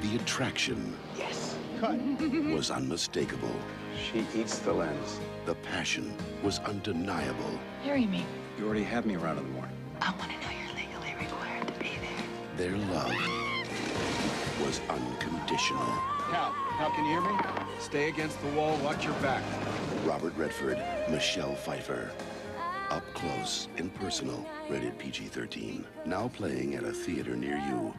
The attraction Yes. Cut. was unmistakable. She eats the lens. The passion was undeniable. Marry me. You already have me around in the morning. I want to know you're legally required to be there. Their love was unconditional. Cal, Cal, can you hear me? Stay against the wall, watch your back. Robert Redford, Michelle Pfeiffer. Up close and personal. Rated PG 13. Now playing at a theater near you.